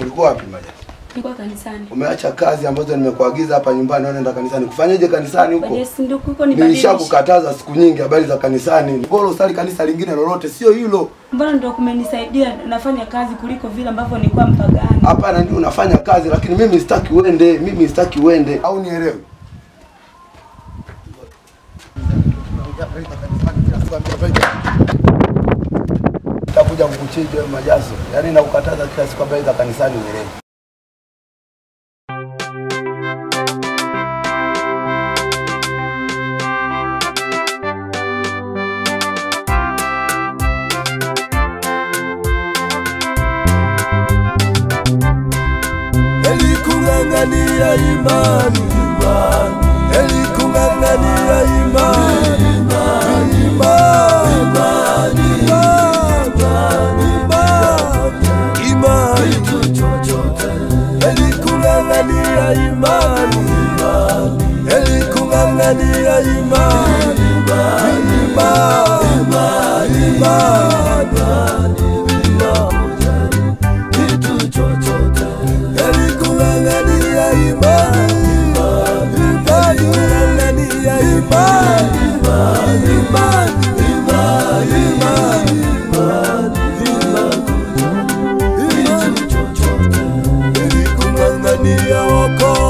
Ulikuwa wapi Maja? Nilikuwa kanisani. Umeacha kazi ambazo nimekuagiza hapa nyumbani, unaenda kanisani. Kufanyaje kanisani huko? Nilishakukataza siku nyingi habari za kanisani. Bora usali kanisa lingine lolote, sio hilo. Mbona ndio kumenisaidia nafanya kazi kuliko vile ambavyo nilikuwa mpagani. Hapana, ndio unafanya kazi, lakini mimi sitaki uende, mimi sitaki uende, au nielewe? Takuja kukuchinja wewe Majaso, yaani nakukataza kila siku habari za kanisani, uelewe. elikung'ang'ania imani elikung'ang'ania elikung'ang'ania imani kitu chochote elikung'ang'ania imani elikung'ang'ania imani imani imani imani elikung'ang'ania wokovu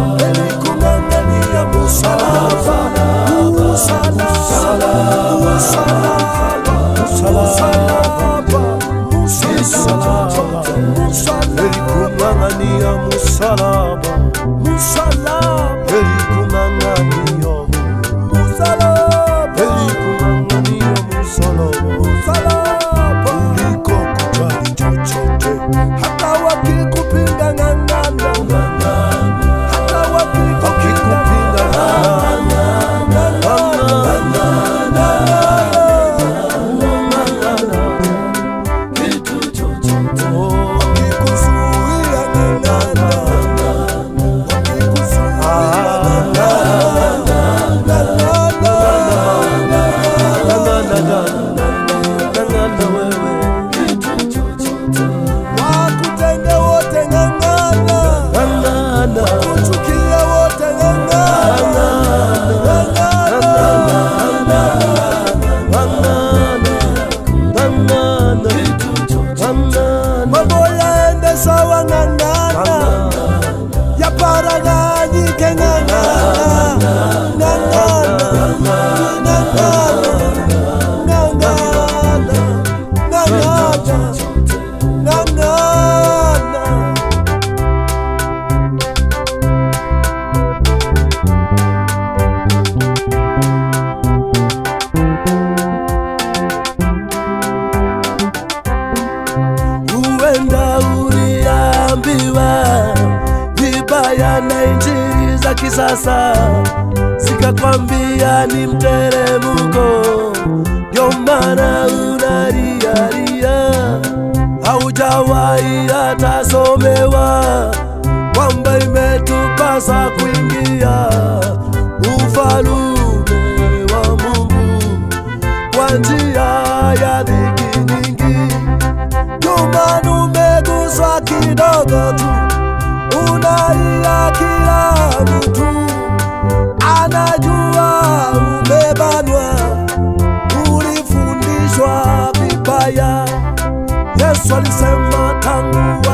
Araga kisasa sikakwambia ni mteremko, ndio maana unalialia. Haujawahi hata somewa kwamba imetupasa kuingia ufalume wa Mungu kwa njia ya dhiki nyingi. Jumani umeguswa kidogo tu, unaia kila mtu anajua umebanwa, ulifundishwa vibaya. Yesu alisema tangu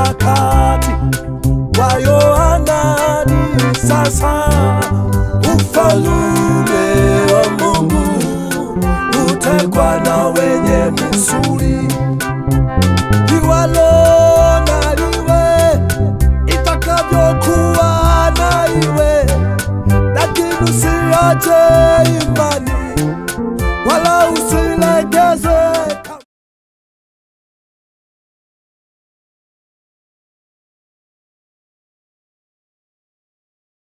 like desert.